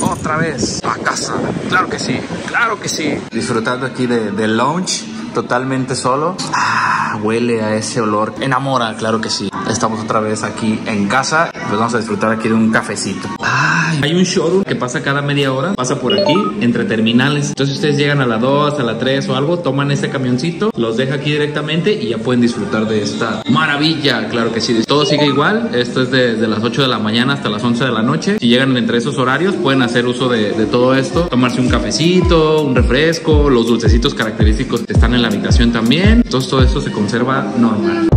otra vez a casa. Claro que sí, claro que sí. Disfrutando aquí de, del lounge, totalmente solo. Ah, huele a ese olor. Enamora, claro que sí. Estamos otra vez aquí en casa. Pues vamos a disfrutar aquí de un cafecito. Ay, hay un showroom que pasa cada media hora. Pasa por aquí, entre terminales. Entonces ustedes llegan a la 2, a la 3 o algo, toman ese camioncito, los deja aquí directamente y ya pueden disfrutar de esta maravilla. Claro que sí. Todo sigue igual. Esto es desde las 8 de la mañana hasta las 11 de la noche. Si llegan entre esos horarios, pueden hacer uso de, de todo esto. Tomarse un cafecito, un refresco, los dulcecitos característicos que están en la habitación también. Entonces todo esto se conserva normal.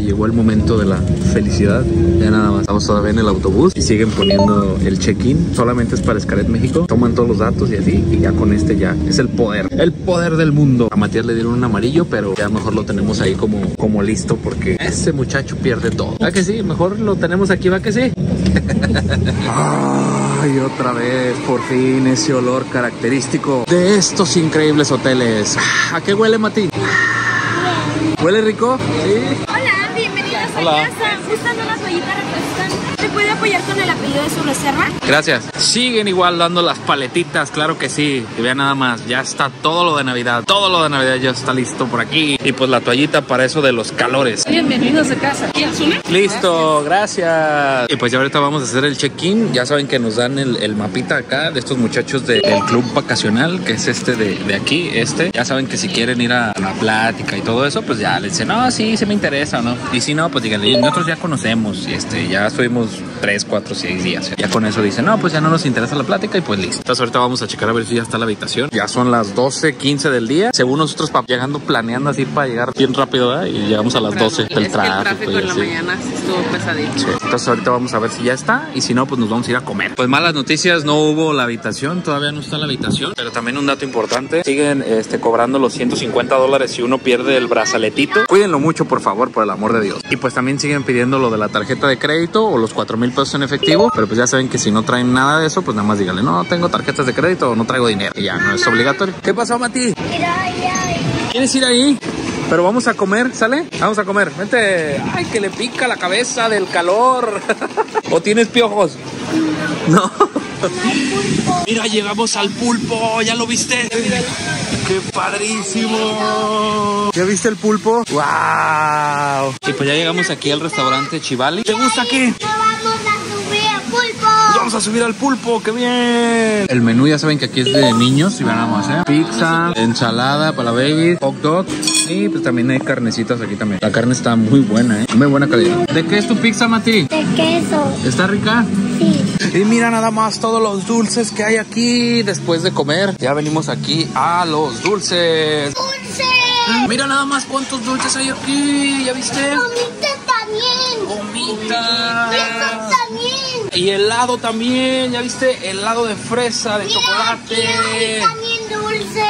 Llegó el momento de la felicidad. Ya nada más. Estamos todavía en el autobús y siguen poniendo el check-in. Solamente es para Scaret México. Toman todos los datos y así. Y ya con este ya es el poder. El poder del mundo. A Matías le dieron un amarillo, pero ya mejor lo tenemos ahí como, como listo porque ese muchacho pierde todo. ¿Va que sí? Mejor lo tenemos aquí, ¿va que sí? Ay, otra vez, por fin ese olor característico de estos increíbles hoteles. ¿A qué huele, Mati? ¿Huele rico? Sí. Hola, bienvenidos Hola. a casa. ¿Gustan una toallita refrescante? ¿Se puede apoyar con el apellido de su reserva? Gracias. Siguen igual dando las paletitas, claro que sí. Y vean nada más, ya está todo lo de Navidad. Todo lo de Navidad ya está listo por aquí. Y pues la toallita para eso de los calores. Bienvenidos a casa. ¿Quieres una? Listo, gracias. Y pues ya ahorita vamos a hacer el check-in. Ya saben que nos dan el, el mapita acá de estos muchachos de- del club vacacional, que es este de, de aquí, este. Ya saben que si quieren ir a la plática y todo eso, pues ya les dicen, no, sí, se me interesa o no. Y si no, pues díganle, nosotros ya conocemos y este, ya estuvimos 3, 4, 6 días. Ya con eso dicen, no, pues ya no nos interesa la plática y pues listo. Entonces ahorita vamos a checar a ver si ya está la habitación. Ya son las 12, 15 del día. Según nosotros, llegando planeando así para llegar bien rápido. Y llegamos a las 12 del Es que el tráfico. tráfico y en la así. mañana estuvo pesadito. Sí. Entonces ahorita vamos a ver si ya está y si no, pues nos vamos a ir a comer. Pues malas noticias, no hubo la habitación, todavía no está la habitación. Pero también un dato importante, siguen este, cobrando los 150 dólares si uno pierde el brazaletito. Cuídenlo mucho, por favor, por el amor de Dios. Y pues también siguen pidiendo lo de la tarjeta de crédito o los 4 mil pesos en efectivo. Pero pues ya saben que si no traen nada de eso, pues nada más díganle, no tengo tarjetas de crédito o no traigo dinero. Y ya, no es obligatorio. ¿Qué pasó, Mati? ¿Quieres ir ahí? Pero vamos a comer, ¿sale? Vamos a comer. Vente. Ay, que le pica la cabeza del calor. ¿O tienes piojos? No. Mira, llegamos al pulpo. ¿Ya lo viste? ¡Qué padrísimo! ¿Ya viste el pulpo? ¡Wow! Y pues ya llegamos aquí al restaurante Chivali. ¿Te gusta aquí? vamos a subir a pulpo! Nos vamos a subir al pulpo, qué bien. El menú ya saben que aquí es de niños, y van a hacer pizza, ensalada para baby, hot dog y pues también hay carnecitas aquí también. La carne está muy buena, ¿eh? Muy buena calidad. ¿De qué es tu pizza, Mati? ¿De queso? ¿Está rica? Sí. Y mira nada más todos los dulces que hay aquí después de comer. Ya venimos aquí a los dulces. ¡Dulce! Mira nada más cuántos dulces hay aquí, ¿ya viste? ¡Comiste también! Gomita. Y helado también, ¿ya viste? Helado de fresa, de Mira, chocolate. aquí hay también dulce.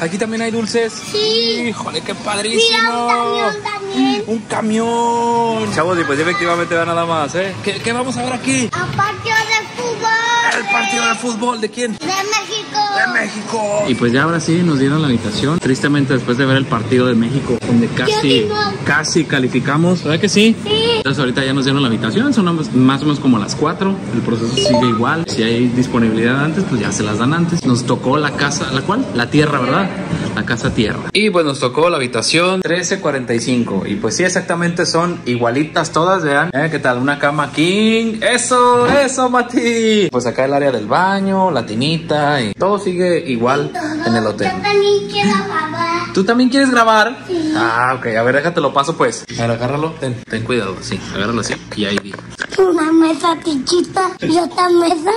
Aquí también hay dulces. Sí. Híjole, qué Mira, padrísimo. un camión también. Un camión. Chavos, y pues efectivamente va nada más, ¿eh? ¿Qué, qué vamos a ver aquí? A partido de fútbol. El partido de fútbol, ¿de quién? De México. De México. Y pues ya ahora sí nos dieron la habitación. Tristemente después de ver el partido de México, donde casi, casi calificamos. ¿Verdad que sí? Sí. Entonces ahorita ya nos dieron la habitación, son más más o menos como las 4. El proceso sigue igual. Si hay disponibilidad antes, pues ya se las dan antes. Nos tocó la casa, ¿la cual? La tierra, ¿verdad? La casa tierra. Y pues nos tocó la habitación 1345. Y pues sí, exactamente son igualitas todas, vean. ¿Eh? ¿Qué tal? Una cama king. Eso, eso, Mati. Pues acá el área del baño, la tinita y todo sigue igual en el hotel. Yo también quiero grabar. ¿Tú también quieres grabar? Ah, ok. A ver, déjate lo paso pues. A ver, agárralo. Ten, ten cuidado. Sí, agárralo así. Y ahí di. Una mesa chiquita y otra mesa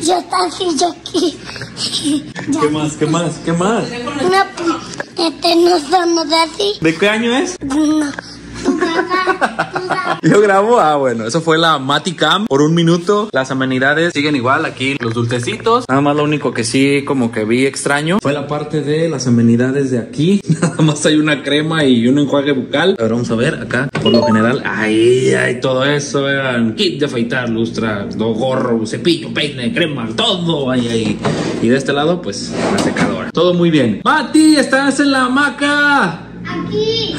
y otra silla aquí. ¿Qué más? ¿Qué más? ¿Qué más? Una, este, no somos así. ¿De qué año es? No. Yo grabo, ah, bueno, eso fue la Maticam por un minuto. Las amenidades siguen igual aquí, los dulcecitos. Nada más lo único que sí, como que vi extraño, fue la parte de las amenidades de aquí. Nada más hay una crema y un enjuague bucal. Ahora vamos a ver acá, por lo general, ahí hay todo eso, vean. Kit de afeitar, lustra, gorro, cepillo, peine, crema, todo ahí, ahí. Y de este lado, pues, la secadora. Todo muy bien. Mati, estás en la hamaca. Aquí.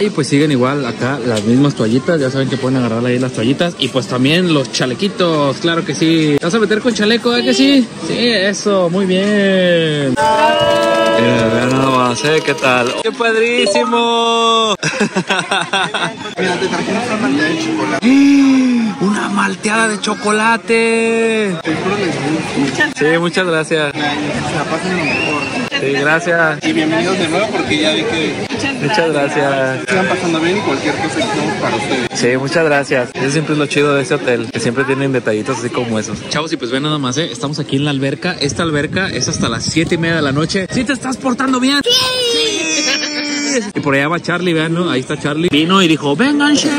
y pues siguen igual acá las mismas toallitas, ya saben que pueden agarrar ahí las toallitas. Y pues también los chalequitos, claro que sí. ¿Te vas a meter con chaleco, eh que sí? Sí, eso, muy bien. Mira, vean nada más, ¿eh? ¿Qué tal? ¡Qué padrísimo! Mira, te trajeron una de chocolate. ¡Una malteada de chocolate! Sí, muchas gracias. Se la pasen lo mejor. Sí, gracias. Y bienvenidos de nuevo porque ya vi que Muchas gracias. sigan pasando bien y cualquier cosa que estamos para ustedes. Sí, muchas gracias. Eso siempre es lo chido de este hotel, que siempre tienen detallitos así como esos. Chavos, y pues ven nada más, ¿eh? Estamos aquí en la alberca. Esta alberca es hasta las 7 y media de la noche. ¿Sí te estás portando bien? Sí. Y por allá va Charlie, vean, ¿no? Ahí está Charlie. Vino y dijo, vénganse.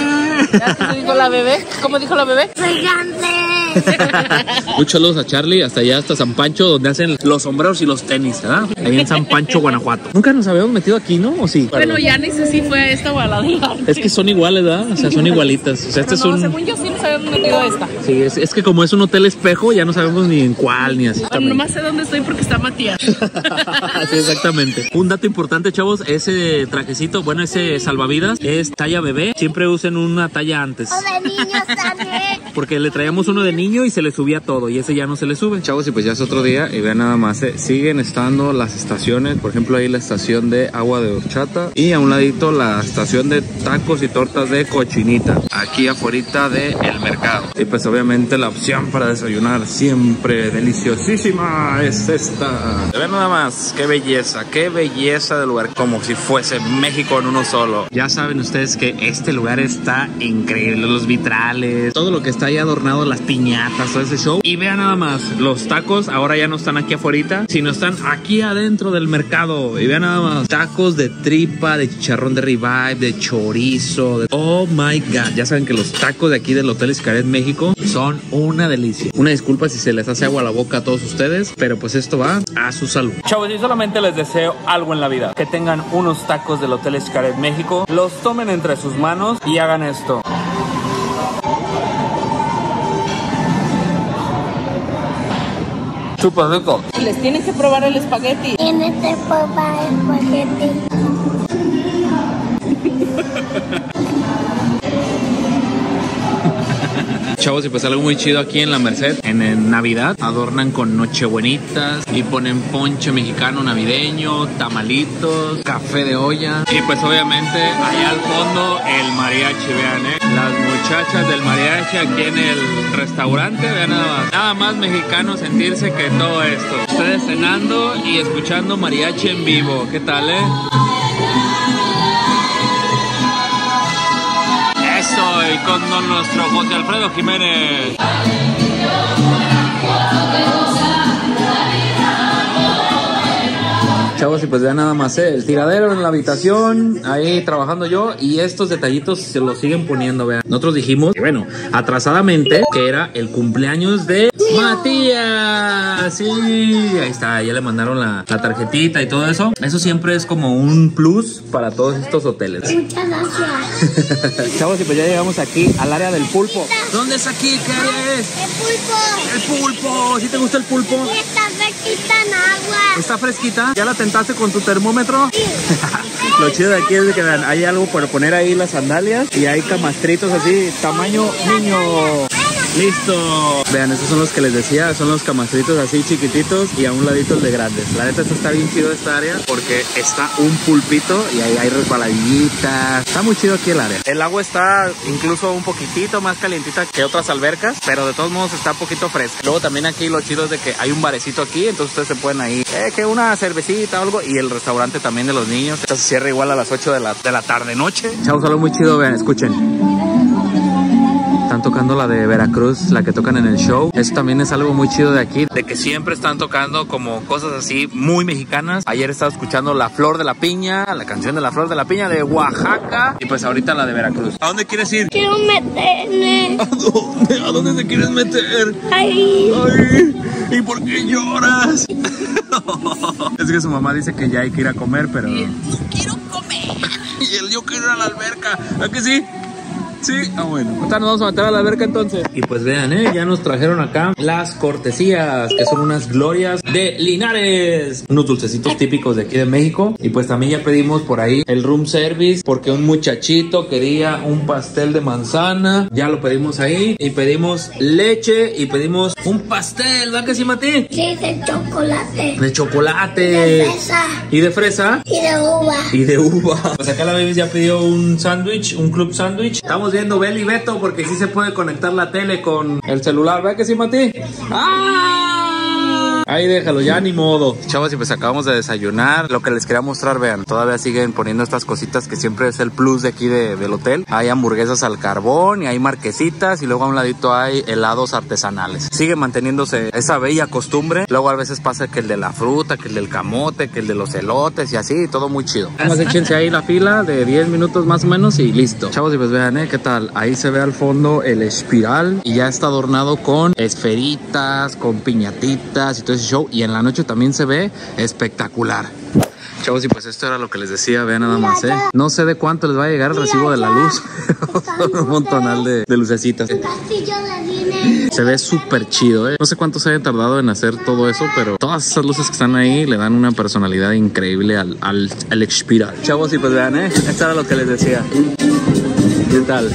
¿Qué dijo la bebé? ¿Cómo dijo la bebé? Soy grande. Muchos saludos a Charlie, hasta allá, hasta San Pancho, donde hacen los sombreros y los tenis, ¿verdad? Ahí en San Pancho, Guanajuato. Nunca nos habíamos metido aquí, ¿no? ¿O sí? Bueno, ya ni sé si fue esta o a la de Es que son iguales, ¿verdad? O sea, son igualitas. O sea, este es no, un... según yo sí nos habíamos metido a esta. Sí, es, es que como es un hotel espejo, ya no sabemos ni en cuál ni así. Bueno, nomás sé dónde estoy porque está Matías. sí, exactamente. Un dato importante, chavos, ese trajecito, bueno, ese salvavidas es talla bebé. Siempre usen una talla antes. O de niños también. Porque le traíamos uno de y se le subía todo y ese ya no se le sube. Chavos, y pues ya es otro día y vean nada más, eh, siguen estando las estaciones, por ejemplo ahí la estación de agua de horchata y a un ladito la estación de tacos y tortas de cochinita, aquí afuera de el mercado. Y pues obviamente la opción para desayunar siempre deliciosísima es esta. Vean nada más, qué belleza, qué belleza del lugar, como si fuese México en uno solo. Ya saben ustedes que este lugar está increíble, los vitrales, todo lo que está ahí adornado, las Y vean nada más, los tacos ahora ya no están aquí afuera, sino están aquí adentro del mercado. Y vean nada más, tacos de tripa, de chicharrón de revive, de chorizo. Oh my god, ya saben que los tacos de aquí del Hotel Escaret México son una delicia. Una disculpa si se les hace agua la boca a todos ustedes, pero pues esto va a su salud. Chavos, yo solamente les deseo algo en la vida, que tengan unos tacos del Hotel Escaret México, los tomen entre sus manos y hagan esto. Chupa rico. Les tienen que probar el espagueti. Tienes que probar el paquete. Chavos, y pues algo muy chido aquí en la Merced, en, en Navidad, adornan con nochebuenitas y ponen ponche mexicano navideño, tamalitos, café de olla y pues obviamente allá al fondo el mariachi, vean, ¿eh? Las muchachas del mariachi aquí en el restaurante, vean nada más. Nada más mexicano sentirse que todo esto. Ustedes cenando y escuchando mariachi en vivo, ¿qué tal, eh? Con nuestro José Alfredo Jiménez. Chavos, y pues vean nada más, ¿eh? el tiradero en la habitación, ahí trabajando yo, y estos detallitos se los siguen poniendo, vean. Nosotros dijimos, que, bueno, atrasadamente, que era el cumpleaños de Matías. Sí, ahí está, ya le mandaron la, la tarjetita y todo eso. Eso siempre es como un plus para todos estos hoteles. Muchas gracias. Chavos, y pues ya llegamos aquí al área del pulpo. ¿Dónde es aquí? ¿Qué área es? El pulpo. El pulpo. ¿Sí te gusta el pulpo? Agua. ¿Está fresquita? ¿Ya la tentaste con tu termómetro? Lo chido de aquí es que vean, hay algo para poner ahí las sandalias y hay camastritos así, tamaño niño. Listo. Vean, estos son los que les decía, son los camastritos así chiquititos y a un ladito el de grandes. La neta, esto está bien chido esta área porque está un pulpito y ahí hay resbaladillitas. Está muy chido aquí el área. El agua está incluso un poquitito más calientita que otras albercas, pero de todos modos está un poquito fresca. Luego también aquí lo chido es de que hay un barecito aquí, entonces ustedes se pueden ahí, eh, que una cervecita o algo y el restaurante también de los niños. Esto se cierra igual a las 8 de la, de la tarde noche. Chavos, algo muy chido, vean, escuchen. Están tocando la de Veracruz, la que tocan en el show. Eso también es algo muy chido de aquí, de que siempre están tocando como cosas así muy mexicanas. Ayer estaba escuchando La Flor de la Piña, la canción de La Flor de la Piña de Oaxaca y pues ahorita la de Veracruz. ¿A dónde quieres ir? Quiero meterme. ¿A dónde? ¿A dónde te quieres meter? Ahí. Ay, ¿y por qué lloras? es que su mamá dice que ya hay que ir a comer, pero... Quiero comer. Y él, yo quiero ir a la alberca. ¿A que sí? Sí, ah bueno. Ahorita nos vamos a meter a la alberca entonces. Y pues vean, ¿eh? ya nos trajeron acá las cortesías, que son unas glorias de Linares. Unos dulcecitos típicos de aquí de México. Y pues también ya pedimos por ahí el room service porque un muchachito quería un pastel de manzana. Ya lo pedimos ahí. Y pedimos leche y pedimos un pastel, ¿verdad que sí, Mati? Sí, de chocolate. De chocolate. De fresa. ¿Y de fresa? Y de uva. Y de uva. Pues acá la baby ya pidió un sándwich, un club sándwich. Estamos viendo Bel y Beto porque sí se puede conectar la tele con el celular. ¿Verdad que sí, Mati? ¡Ah! Ahí déjalo, ya ni modo. Chavos, y pues acabamos de desayunar. Lo que les quería mostrar, vean, todavía siguen poniendo estas cositas que siempre es el plus de aquí de- del hotel. Hay hamburguesas al carbón y hay marquesitas y luego a un ladito hay helados artesanales. Sigue manteniéndose esa bella costumbre. Luego a veces pasa que el de la fruta, que el del camote, que el de los elotes y así, todo muy chido. Más échense ahí la fila de 10 minutos más o menos y listo. Chavos, y pues vean, ¿eh? ¿Qué tal? Ahí se ve al fondo el espiral y ya está adornado con esferitas, con piñatitas y todo ese show. Y en la noche también se ve espectacular. Chavos, y pues esto era lo que les decía, vean nada más, ¿eh? No sé de cuánto les va a llegar el recibo de la luz. Un montonal de, de lucecitas. Se ve súper chido, ¿eh? No sé cuánto se haya tardado en hacer todo eso, pero todas esas luces que están ahí le dan una personalidad increíble al, al, al espiral. Chavos, y pues vean, ¿eh? Esto era lo que les decía. ¿Qué tal?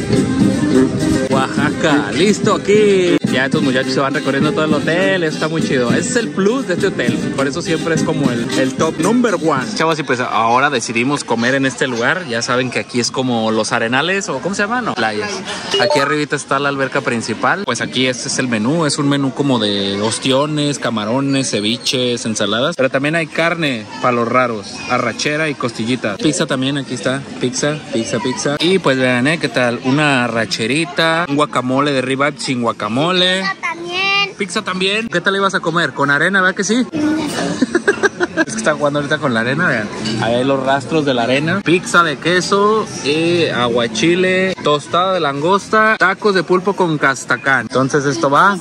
Oaxaca, listo aquí. Ya estos muchachos se van recorriendo todo el hotel, está muy chido. Ese es el plus de este hotel, por eso siempre es como el, el top number one. Chavos, y pues ahora decidimos comer en este lugar. Ya saben que aquí es como los arenales, o ¿cómo se llama? No, playas. Aquí arribita está la alberca principal. Pues aquí este es el menú, es un menú como de ostiones, camarones, ceviches, ensaladas. Pero también hay carne para los raros, arrachera y costillita. Pizza también, aquí está, pizza, pizza, pizza. Y pues vean, ¿eh? ¿Qué tal? Una arracherita, un guacamole de ribeye sin guacamole. También. Pizza también. ¿Qué tal ibas a comer? ¿Con arena, verdad que sí? Es que está jugando ahorita con la arena, vean. Ahí hay los rastros de la arena. Pizza de queso, y aguachile, tostada de langosta, tacos de pulpo con castacán. Entonces esto va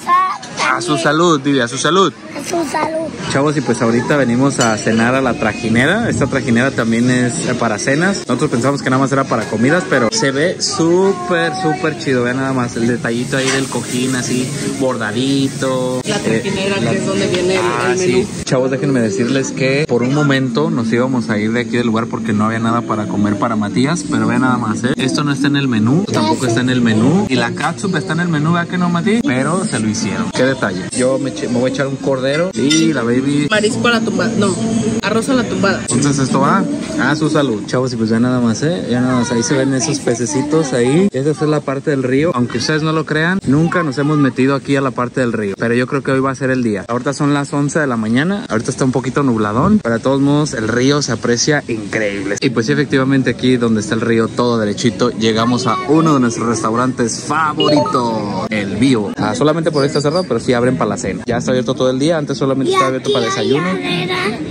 a su salud, Vivi, a su salud. A su salud. Chavos, y pues ahorita venimos a cenar a la trajinera. Esta trajinera también es eh, para cenas. Nosotros pensamos que nada más era para comidas, pero se ve súper, súper chido. Vean nada más el detallito ahí del cojín, así bordadito. La Eh, trajinera, la- que es donde viene el, Ah, el sí. menú. Chavos, déjenme decirles que por un momento nos íbamos a ir de aquí del lugar porque no había nada para comer para Matías, pero vean nada más, ¿eh? Esto no está en el menú, tampoco está en el menú. Y la catsup está en el menú, ¿verdad que no, Mati? Pero se lo hicieron. Qué detalle. Yo me, voy a echar un cordero y la baby Marisco a la tumbada. No, arroz a la tumbada. entonces esto va a su salud. Chavos, y pues ya nada más, ¿eh? Ya nada más. Ahí se ven esos pececitos ahí. Esa es la parte del río. Aunque ustedes no lo crean, nunca nos hemos metido aquí a la parte del río. Pero yo creo que hoy va a ser el día. Ahorita son las 11 de la mañana. Ahorita está un poquito nubladón. Pero de todos modos, el río se aprecia increíble. Y pues sí, efectivamente aquí donde está el río todo derechito, llegamos a uno de nuestros restaurantes favoritos. El Bio. Ah, solamente por ahí está cerrado, pero sí abren para la cena. Ya está abierto todo el día. Antes solamente estaba abierto para desayuno.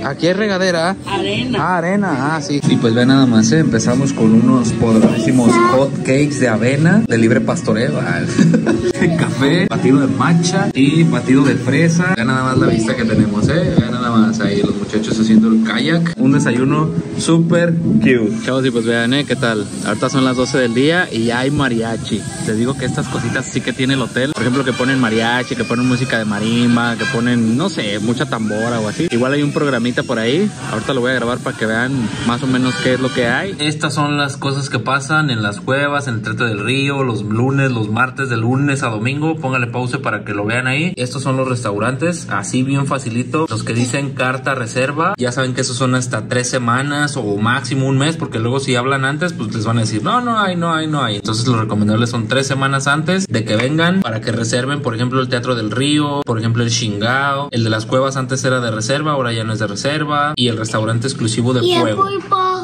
Aquí hay regadera. Arena. Ah, arena, ah, sí. Y pues ve nada más, ¿eh? empezamos con unos poderosísimos hot cakes de avena de libre pastoreo. Café, batido de matcha y batido de fresa. Vean nada más la vista que tenemos, ¿eh? Vean nada ahí los muchachos haciendo el kayak. Un desayuno súper cute. Chavos, y pues vean, ¿eh? ¿Qué tal? Ahorita son las 12 del día y ya hay mariachi. Les digo que estas cositas sí que tiene el hotel. Por ejemplo, que ponen mariachi, que ponen música de marimba, que ponen, no sé, mucha tambora o así. Igual hay un programita por ahí. Ahorita lo voy a grabar para que vean más o menos qué es lo que hay. Estas son las cosas que pasan en las cuevas, en el Trato del Río, los lunes, los martes, de lunes a domingo. Póngale pause para que lo vean ahí. Estos son los restaurantes, así bien facilito. Los que dicen carta reserva, ya saben que esos son hasta tres semanas o máximo un mes, porque luego si hablan antes, pues les van a decir, no, no hay, no hay, no hay. Entonces lo recomendable son tres semanas antes de que vengan para que reserven, por ejemplo, el Teatro del Río, por ejemplo, el Shingao. El de las cuevas antes era de reserva, ahora ya no es de reserva. Y el restaurante exclusivo de fuego.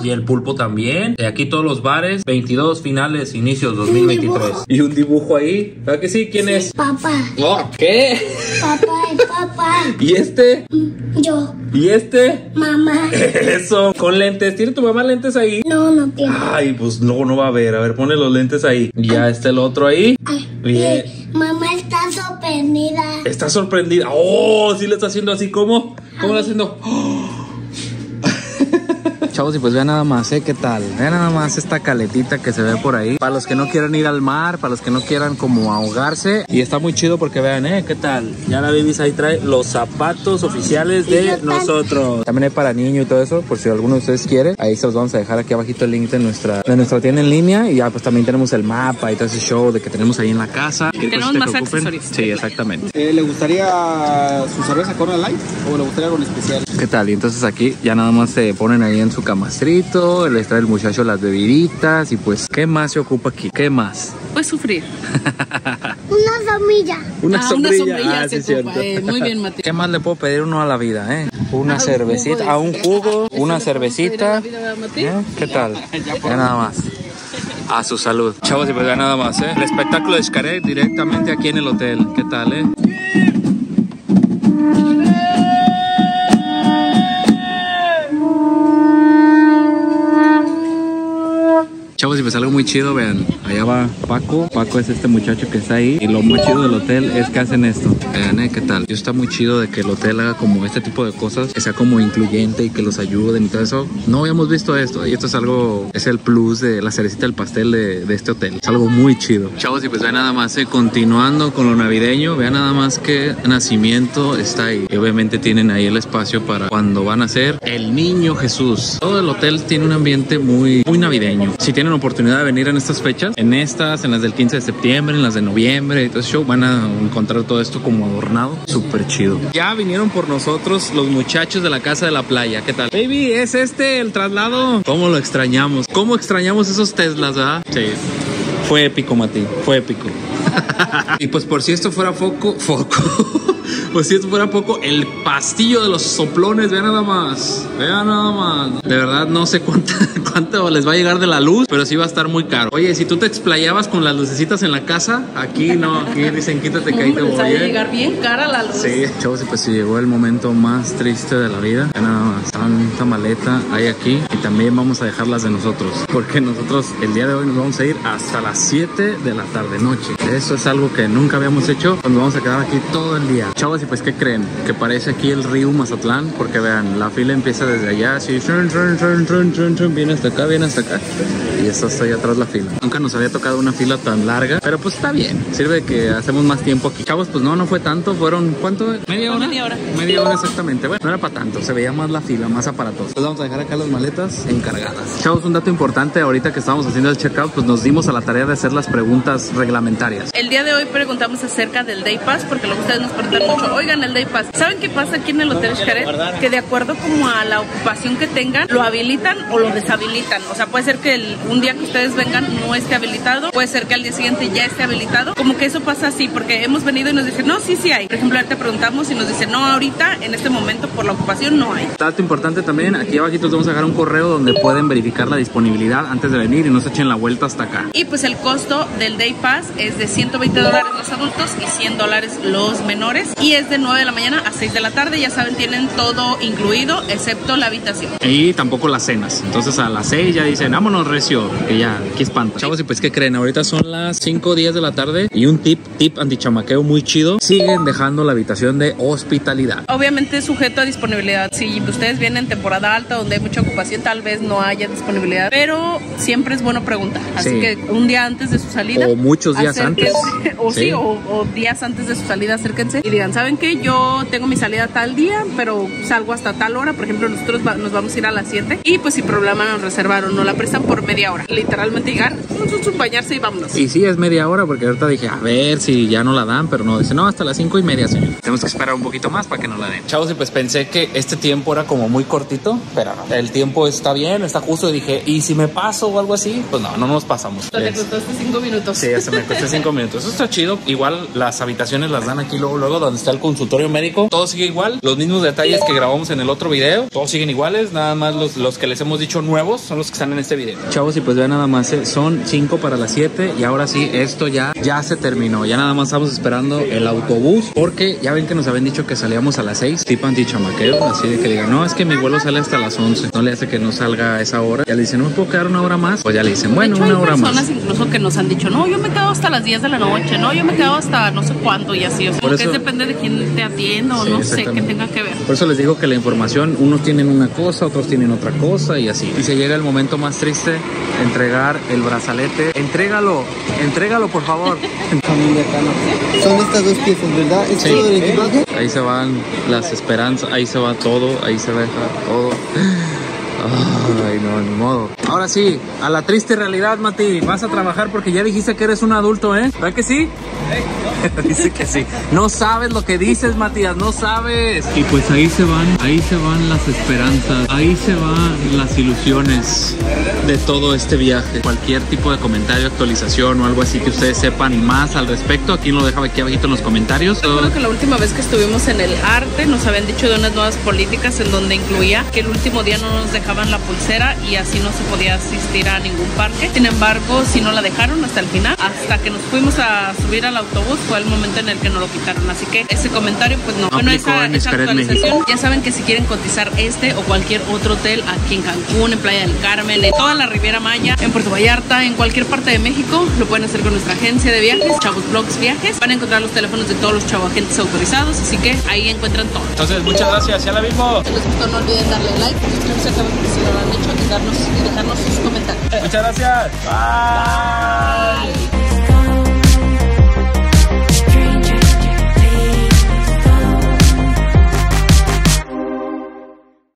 Y el pulpo también. De aquí todos los bares. 22 finales, inicios 2023. Y un dibujo ahí. ¿Verdad que sí? ¿Quién es? Papá. Oh, ¿Qué? Papá y papá. ¿Y este? Yo. ¿Y este? Mamá. Eso, con lentes. ¿Tiene tu mamá lentes ahí? No, no tiene. Ay, pues luego no va a ver. A ver, pone los lentes ahí. Ya está el otro ahí. Ay, Bien. eh, Mamá está sorprendida. Está sorprendida. Oh, sí le está haciendo así como. ¿Cómo lo está haciendo? Chavos, y pues vean nada más, ¿eh? ¿Qué tal? Vean nada más esta caletita que se ve por ahí. Para los que no quieran ir al mar, para los que no quieran como ahogarse. Y está muy chido porque vean, ¿eh? ¿Qué tal? Ya la Babies ahí trae los zapatos oficiales de nosotros. También hay para niño y todo eso, por si alguno de ustedes quiere. Ahí se los vamos a dejar aquí abajito el link de nuestra, de nuestra tienda en línea. Y ya pues también tenemos el mapa y todo ese show de que tenemos ahí en la casa. Tenemos más te preocupen. accesorios. Sí, exactamente. Eh, ¿Le gustaría su cerveza Corona Light o le gustaría algo en especial? ¿Qué tal? Y entonces aquí ya nada más se ponen ahí en su camastrito, les trae el muchacho las bebiditas y pues, ¿qué más se ocupa aquí? ¿Qué más? Puedes sufrir. Una somilla. Una Ah, sombrilla. Una sombrilla Ah, se sí, ocupa. cierto. Eh, muy bien, Mateo. ¿Qué más le puedo pedir uno a la vida, eh? Una Ah, un cervecita, a un jugo, una cervecita. ¿Eh? ¿Qué tal? Ya nada más. A su salud. Chavos, y pues ya nada más, ¿eh? El espectáculo de Xcaret directamente aquí en el hotel. ¿Qué tal, eh? Y pues algo muy chido, vean. Allá va Paco. Paco es este muchacho que está ahí. Y lo muy chido del hotel es que hacen esto. Vean, ¿eh? ¿Qué tal? Yo está muy chido de que el hotel haga como este tipo de cosas. Que sea como incluyente y que los ayuden y todo eso. No habíamos visto esto. Y esto es algo, es el plus de la cerecita del pastel de, de este hotel. Es algo muy chido. Chavos, y pues vean nada más, ¿eh? Continuando con lo navideño. Vean nada más que nacimiento está ahí. Y obviamente tienen ahí el espacio para cuando van a ser el niño Jesús. Todo el hotel tiene un ambiente muy, muy navideño. Si tienen oportunidad de venir en estas fechas, en estas, en las del 15 de septiembre, en las de noviembre y todo ese van a encontrar todo esto como adornado. Súper chido. Ya vinieron por nosotros los muchachos de la casa de la playa. ¿Qué tal? Baby, ¿es este el traslado? ¿Cómo lo extrañamos? ¿Cómo extrañamos esos Teslas, verdad? Sí. Fue épico, Mati. Fue épico. y pues por si esto fuera foco, foco. pues si esto fuera poco, el pastillo de los soplones, vean nada más. Vean nada más. De verdad no sé les va a llegar de la luz, pero sí va a estar muy caro. Oye, si tú te explayabas con las lucecitas en la casa, aquí no, aquí dicen quítate que ahí te va a voy. ¿eh? llegar bien cara la luz. Sí, chavos, y pues sí, llegó el momento más triste de la vida. Ya nada más, tanta maleta hay aquí y también vamos a dejarlas de nosotros. Porque nosotros el día de hoy nos vamos a ir hasta las 7 de la tarde noche. Eso es algo que nunca habíamos hecho. Nos vamos a quedar aquí todo el día. Chavos, y pues ¿qué creen? Que parece aquí el río Mazatlán. Porque vean, la fila empieza desde allá, así, viene hasta acá, viene hasta acá. Y esto está ahí atrás la fila. Nunca nos había tocado una fila tan larga, pero pues está bien. Sirve que hacemos más tiempo aquí. Chavos, pues no, no fue tanto. Fueron, ¿cuánto? ¿Media hora? Media hora. Media hora exactamente. Bueno, no era para tanto. Se veía más la fila, más aparatos. Pues vamos a dejar acá las maletas encargadas. Chavos, un dato importante. Ahorita que estábamos haciendo el checkout, pues nos dimos a la tarea de hacer las preguntas reglamentarias. El día de hoy preguntamos acerca del Day Pass, porque luego ustedes nos preguntan mucho, oigan, el Day Pass, ¿saben qué pasa aquí en el Hotel Xcaret? Que de acuerdo como a la ocupación que tengan, lo habilitan o lo deshabilitan. O sea, puede ser que el- un día que ustedes vengan no esté habilitado, puede ser que al día siguiente ya esté habilitado. Como que eso pasa así, porque hemos venido y nos dicen, no, sí, sí hay. Por ejemplo, ahorita preguntamos y nos dicen, no, ahorita, en este momento, por la ocupación, no hay. Dato importante también, aquí abajito les vamos a dejar un correo donde pueden verificar la disponibilidad antes de venir y no se echen la vuelta hasta acá. Y pues el costo del Day Pass es de 120 dólares los adultos y 100 dólares los menores. Y es de 9 de la mañana a 6 de la tarde. Ya saben, tienen todo incluido excepto la habitación. Y tampoco las cenas. Entonces a las 6 ya dicen, vámonos recio, que ya, aquí espanta. Chavos, y pues ¿qué creen? Ahorita son las 5 días de la tarde y un tip, tip antichamaqueo muy chido. Siguen dejando la habitación de hospitalidad. Obviamente sujeto a disponibilidad. Si ustedes vienen en temporada alta donde hay mucha ocupación, tal vez no haya disponibilidad. Pero siempre es bueno preguntar. Así Sí. que un día antes de su salida. O muchos días antes. O sí, Sí. o, o días antes de su salida, acérquense y digan, ¿saben qué? Yo tengo mi salida tal día, pero salgo hasta tal hora. Por ejemplo, nosotros va- nos vamos a ir a las 7 y pues sin problema nos reservaron, nos la prestan por media hora. Literalmente llegar, bañarse y vámonos. Y sí, es media hora porque ahorita dije, a ver si ya no la dan, pero no, dice, no, hasta las cinco y media, señor. Tenemos que esperar un poquito más para que nos la den. Chavos, y pues pensé que este tiempo era como muy cortito, pero no. El tiempo está bien, está justo. Y dije, ¿y si me paso o algo así? Pues no, no nos pasamos. Te costaste 5 minutos. Sí, hasta me costé cinco minutos. Eso está chido. Igual las habitaciones las dan aquí luego, luego donde está el consultorio médico. Todo sigue igual. Los mismos detalles que grabamos en el otro video. Todos siguen iguales. Nada más los, los que les hemos dicho nuevos son los que están en este video. Chavos, y pues vean nada más, eh, son 5 para las 7 y ahora sí, esto ya, ya se terminó. Ya nada más estamos esperando el autobús porque ya ven que nos habían dicho que salíamos a las 6, tipo antichamaqueo, así de que digan, no, es que mi vuelo sale hasta las 11. No le hace que no salga a esa hora. Ya le dicen, no me puedo quedar una hora más. Pues ya le dicen, bueno, de hecho, una hay hora personas más. incluso que nos han dicho, no, yo me quedo hasta las 10 de la noche, no, yo me quedo hasta no sé cuándo y así. O sea, Por que depende de quién te atienda o Sí, no sé qué tenga que ver. Por eso les digo que la información, unos tienen una cosa, otros tienen otra cosa y así. Y se llega el momento más triste, entregar el brazalete. Entrégalo, entrégalo por favor. Son estas dos piezas, ¿verdad? ¿Es Sí. todo el equipaje? Ahí se van las esperanzas, ahí se va todo, ahí se va todo. Ay, no, ni modo. Ahora sí, a la triste realidad, Mati. Vas a trabajar porque ya dijiste que eres un adulto, ¿eh? ¿Verdad que sí? Dice que sí. No sabes lo que dices, Matías, no sabes. Y pues ahí se van, ahí se van las esperanzas, ahí se van las ilusiones de todo este viaje. Cualquier tipo de comentario, actualización o algo así que ustedes sepan más al respecto, aquí lo dejaba aquí abajito en los comentarios. Recuerdo que la última vez que estuvimos en el arte nos habían dicho de unas nuevas políticas en donde incluía que el último día no nos la pulsera y así no se podía asistir a ningún parque. Sin embargo, si no la dejaron hasta el final, hasta que nos fuimos a subir al autobús fue el momento en el que nos lo quitaron. Así que ese comentario, pues no. No bueno, esa, actualización, ya saben que si quieren cotizar este o cualquier otro hotel aquí en Cancún, en Playa del Carmen, en toda la Riviera Maya, en Puerto Vallarta, en cualquier parte de México, lo pueden hacer con nuestra agencia de viajes, Chavos Blogs Viajes. Van a encontrar los teléfonos de todos los chavo agentes autorizados, así que ahí encuentran todo. Entonces, muchas gracias, ya la vimos. Si les gustó, no olviden darle like, suscribirse acá si lo han hecho dejarnos sus comentarios. Muchas gracias. Bye.